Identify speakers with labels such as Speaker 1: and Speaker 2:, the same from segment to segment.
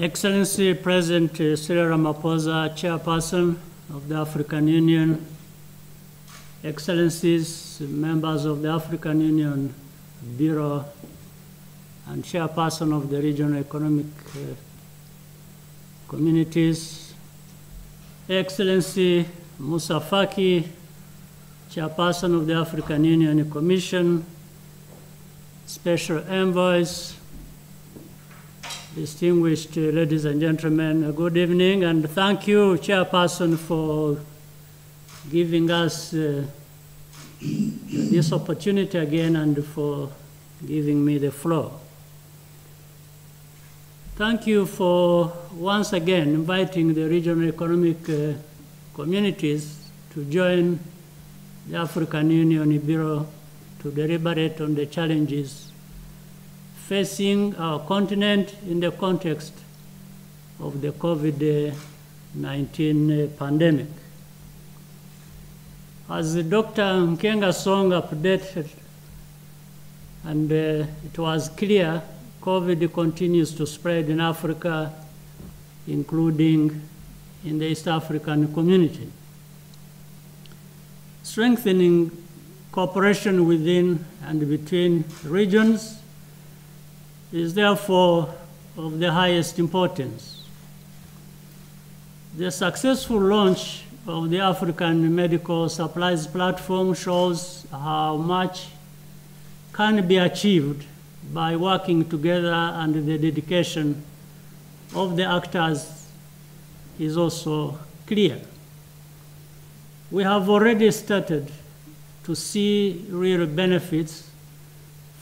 Speaker 1: Excellency President Cyril Ramaphosa, Chairperson of the African Union, Excellencies, members of the African Union Bureau, and Chairperson of the Regional Economic uh, Communities, Excellency Moussa Faki, Chairperson of the African Union Commission, Special Envoys, distinguished uh, ladies and gentlemen, good evening, and thank you, Chairperson, for giving us uh, this opportunity again and for giving me the floor. Thank you for once again inviting the regional economic uh, communities to join the African Union Bureau to deliberate on the challenges facing our continent in the context of the COVID 19 pandemic. As Dr. Nkengasong updated, and uh, it was clear COVID continues to spread in Africa, including in the East African community. Strengthening cooperation within and between regions is therefore of the highest importance. The successful launch of the African Medical Supplies Platform shows how much can be achieved by working together and the dedication of the actors is also clear. We have already started to see real benefits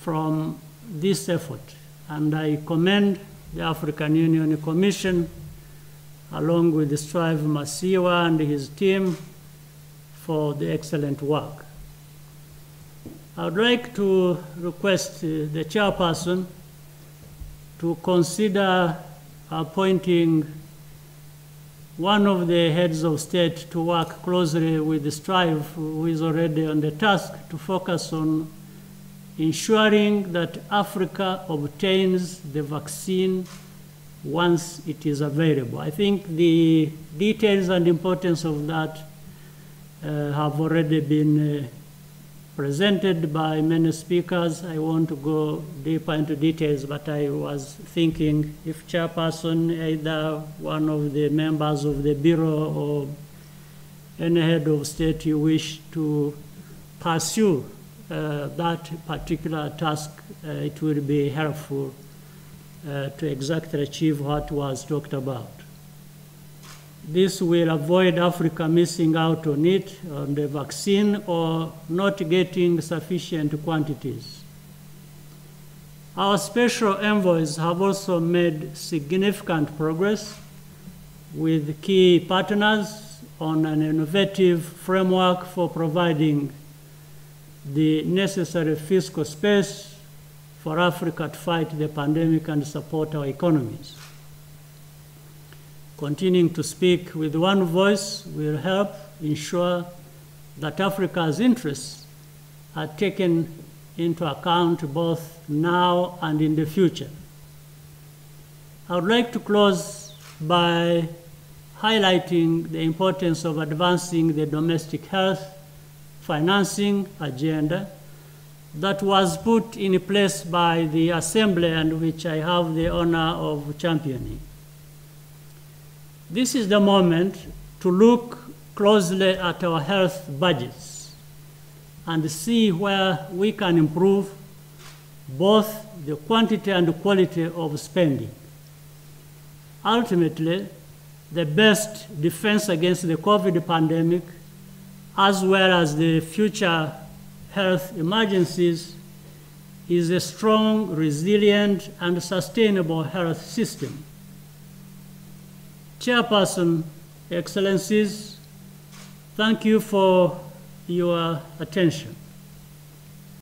Speaker 1: from this effort and I commend the African Union Commission along with Strive Masiyiwa and his team for the excellent work. I would like to request uh, the chairperson to consider appointing one of the heads of state to work closely with Strive, who is already on the task to focus on ensuring that Africa obtains the vaccine once it is available. I think the details and importance of that uh, have already been uh, presented by many speakers. I want to go deeper into details, but I was thinking if chairperson, either one of the members of the Bureau or any head of state you wish to pursue that particular task, uh, it will be helpful uh, to exactly achieve what was talked about. This will avoid Africa missing out on it, on the vaccine, or not getting sufficient quantities. Our special envoys have also made significant progress with key partners on an innovative framework for providing the necessary fiscal space for Africa to fight the pandemic and support our economies. Continuing to speak with one voice will help ensure that Africa's interests are taken into account both now and in the future. I would like to close by highlighting the importance of advancing the domestic health financing agenda that was put in place by the Assembly and which I have the honor of championing. This is the moment to look closely at our health budgets and see where we can improve both the quantity and quality of spending. Ultimately, the best defense against the COVID pandemic as well as the future health emergencies is a strong, resilient, and sustainable health system. Chairperson, Excellencies, thank you for your attention.